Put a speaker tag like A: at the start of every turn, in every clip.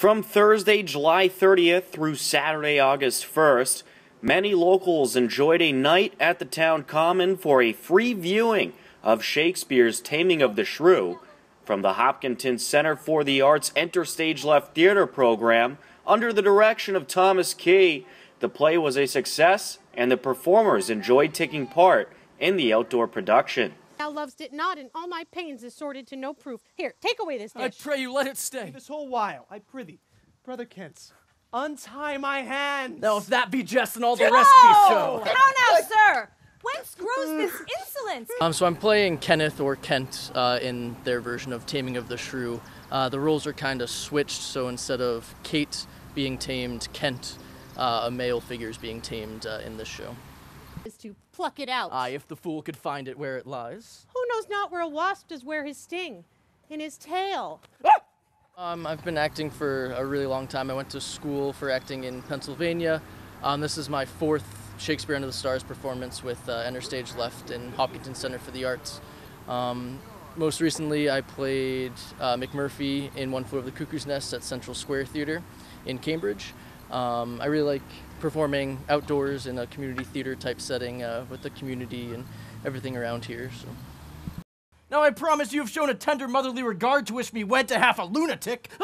A: From Thursday, July 30th through Saturday, August 1st, many locals enjoyed a night at the town common for a free viewing of Shakespeare's Taming of the Shrew. From the Hopkinton Center for the Arts Enter Stage Left Theater program, under the direction of Thomas Key, the play was a success and the performers enjoyed taking part in the outdoor production.
B: Thou lovest it not, and all my pains is sorted to no proof. Here, take away this dish.
C: I pray you let it stay.
D: This whole while, I prithee, brother Kent, untie my hands.
C: Now, if that be jest, and all the rest be show.
E: How now, sir? Whence grows this insolence?
C: Um, so I'm playing Kenneth or Kent uh, in their version of Taming of the Shrew. Uh, the roles are kind of switched, so instead of Kate being tamed, Kent, uh, a male figure, is being tamed uh, in this show.
B: Is to pluck it out.
C: Aye, if the fool could find it where it lies.
B: Who knows not where a wasp does wear his sting? In his tail.
C: Um, I've been acting for a really long time. I went to school for acting in Pennsylvania. Um, this is my fourth Shakespeare Under the Stars performance with uh, Enter Stage Left in Hopkinton Center for the Arts. Um, most recently, I played uh, McMurphy in One Flew Over the Cuckoo's Nest at Central Square Theater in Cambridge. Um, I really like performing outdoors in a community theater type setting uh, with the community and everything around here. So. Now I promise you have shown a tender motherly regard to wish me wed to half a lunatic.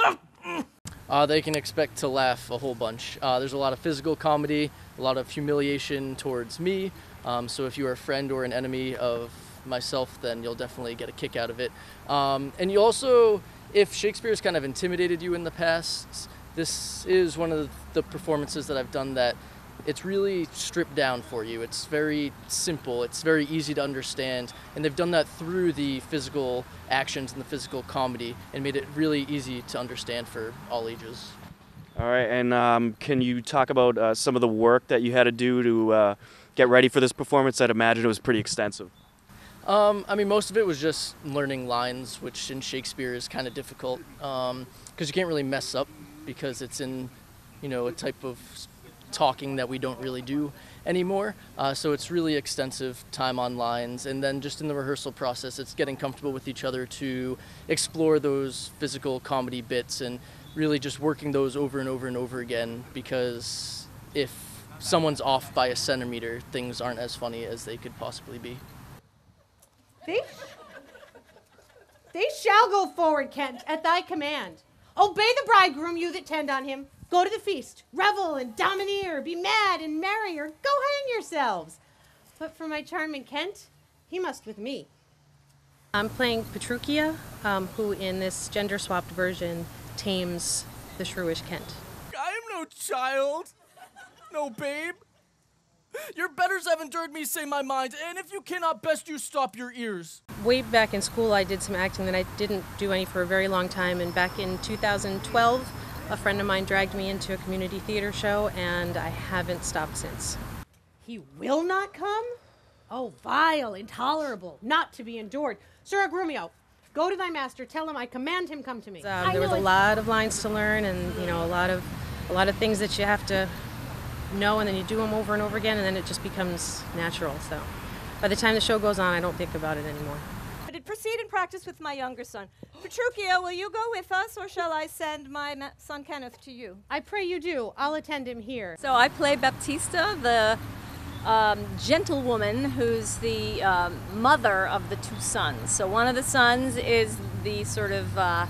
C: Uh, they can expect to laugh a whole bunch. Uh, there's a lot of physical comedy, a lot of humiliation towards me. Um, so if you are a friend or an enemy of myself, then you'll definitely get a kick out of it. Um, and you also, if Shakespeare's kind of intimidated you in the past, this is one of the performances that I've done that it's really stripped down for you. It's very simple, it's very easy to understand, and they've done that through the physical actions and the physical comedy and made it really easy to understand for all ages.
A: All right, and um, can you talk about uh, some of the work that you had to do to uh, get ready for this performance? I'd imagine it was pretty extensive.
C: Um, I mean, most of it was just learning lines, which in Shakespeare is kind of difficult because um, you can't really mess up because it's in, you know, a type of talking that we don't really do anymore. Uh, so it's really extensive time on lines. And then just in the rehearsal process, it's getting comfortable with each other to explore those physical comedy bits and really just working those over and over and over again because if someone's off by a centimeter, things aren't as funny as they could possibly be.
B: They, they shall go forward, Kent, at thy command. Obey the bridegroom, you that tend on him. Go to the feast, revel and domineer, be mad and merry, or go hang yourselves. But for my charming Kent, he must with me. I'm playing Petruchia, um, who in this gender swapped version tames the shrewish Kent.
C: I am no child, no babe. Your betters have endured me say my mind, and if you cannot, best you stop your ears.
B: Way back in school, I did some acting that I didn't do any for a very long time, and back in 2012, a friend of mine dragged me into a community theater show, and I haven't stopped since. He will not come? Oh, vile, intolerable, not to be endured. Sirrah Grumio, go to thy master, tell him I command him come to me. Um, there was a lot of lines to learn, and you know, a lot of, a lot of things that you have to know, and then you do them over and over again, and then it just becomes natural. So, by the time the show goes on, I don't think about it anymore I did
E: proceed in practice with my younger son. Petruchia, will you go with us, or shall I send my son Kenneth to you?
B: I pray you do. I'll attend him here.
E: So I play Baptista, the um, gentlewoman who's the um, mother of the two sons. So one of the sons is the sort of, uh,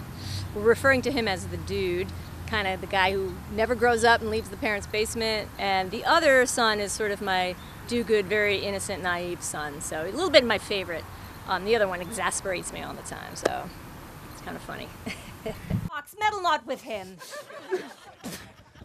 E: we're referring to him as the dude, kind of the guy who never grows up and leaves the parents' basement. And the other son is sort of my do good, very innocent, naive son. So a little bit my favorite. Um, the other one exasperates me all the time, so it's kind of funny.
F: Fox, meddle not with him.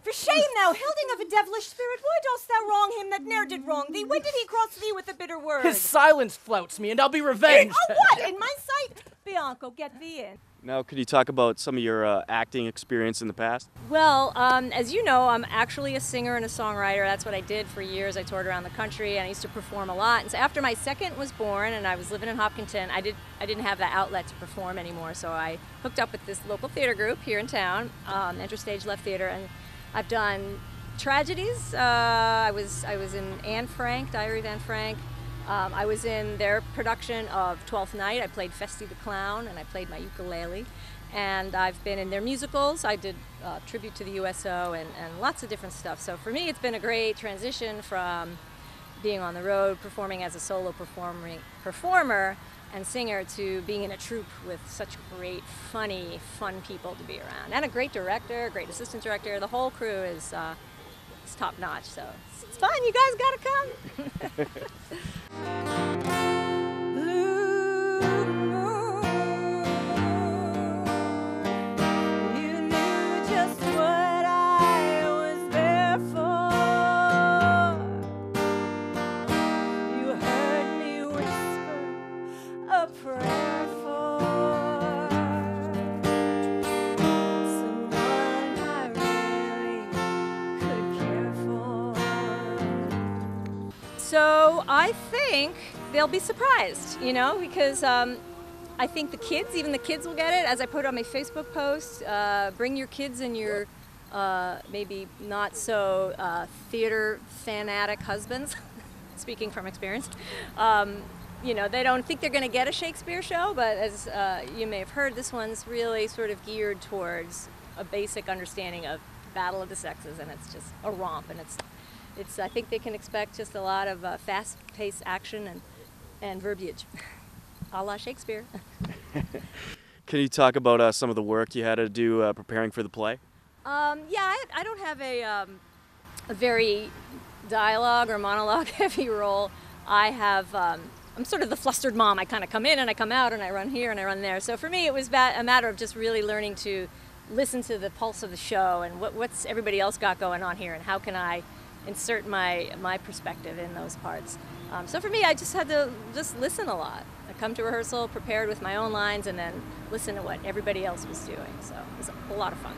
F: For shame now, hilding of a devilish spirit, why dost thou wrong him that ne'er did wrong thee? When did he cross thee with a bitter word?
C: His silence flouts me, and I'll be revenged.
F: oh, what? In my sight? Bianco, get thee in.
A: Now, could you talk about some of your uh, acting experience in the past?
E: Well, um, as you know, I'm actually a singer and a songwriter. That's what I did for years. I toured around the country and I used to perform a lot. And so after my second was born and I was living in Hopkinton, I did I didn't have that outlet to perform anymore. So I hooked up with this local theater group here in town, um, Enter Stage Left Theater, and I've done tragedies. Uh, I was I was in Anne Frank, Diary of Anne Frank. Um, I was in their production of Twelfth Night. I played Feste the Clown and I played my ukulele. and I've been in their musicals. I did uh, tribute to the USO and, and lots of different stuff. So for me, it's been a great transition from being on the road, performing as a solo performing, performer and singer, to being in a troupe with such great, funny, fun people to be around, and a great director, great assistant director. The whole crew is, uh, top notch. So it's, it's fun. You guys gotta come. So I think they'll be surprised, you know, because um, I think the kids, even the kids will get it. As I put it on my Facebook post, uh, bring your kids and your uh, maybe not so uh, theater fanatic husbands, speaking from experience. Um, you know, they don't think they're going to get a Shakespeare show, but as uh, you may have heard, this one's really sort of geared towards a basic understanding of Battle of the Sexes, and it's just a romp, and it's it's I think they can expect just a lot of uh, fast-paced action and and verbiage, a la Shakespeare.
G: Can you talk about uh, some of the work you had to do uh, preparing for the play?
E: Um, yeah, I, I don't have a, um, a very dialogue or monologue heavy role. I have, um, I'm sort of the flustered mom. I kind of come in and I come out and I run here and I run there. So for me, it was a matter of just really learning to listen to the pulse of the show and what, what's everybody else got going on here and how can I insert my, my perspective in those parts. Um, so for me, I just had to just listen a lot. I come to rehearsal prepared with my own lines and then listen to what everybody else was doing. So it was a lot of fun.